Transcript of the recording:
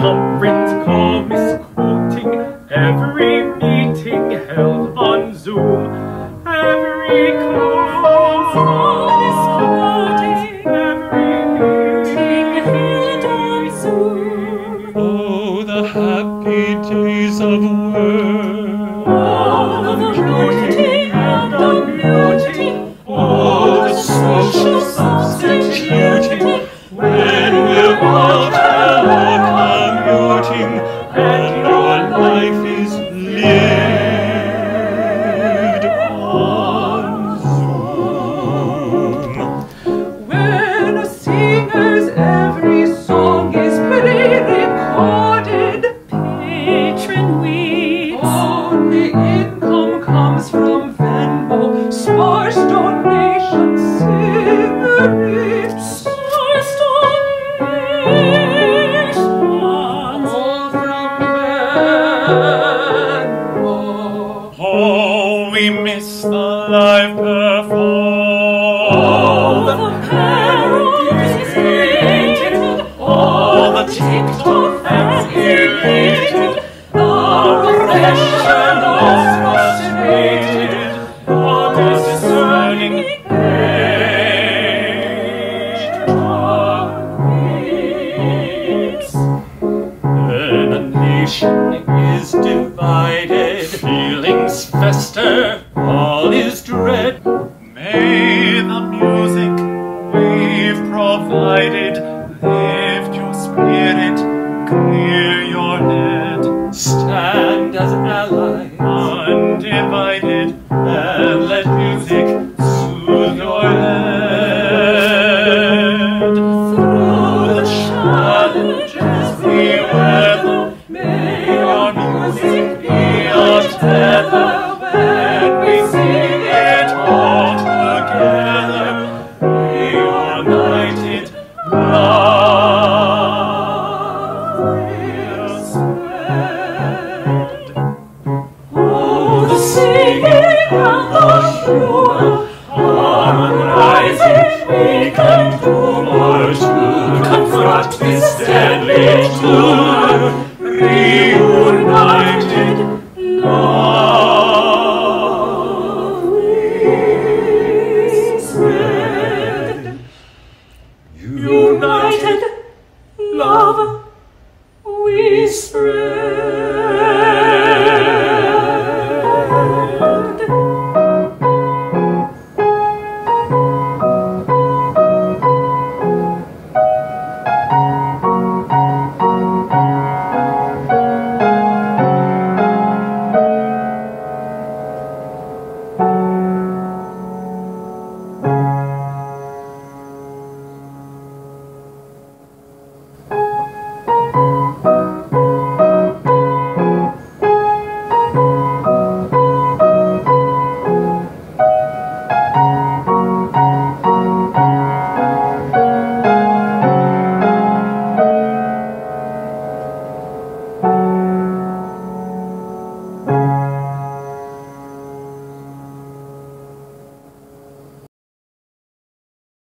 conference call misquoting, every meeting held on Zoom, every conference call misquoting, every meeting held on Zoom. Oh, the happy days of work. and passion is divided, feelings fester, all is dread. May the music we've provided come from our school, confront this deadly. Truth.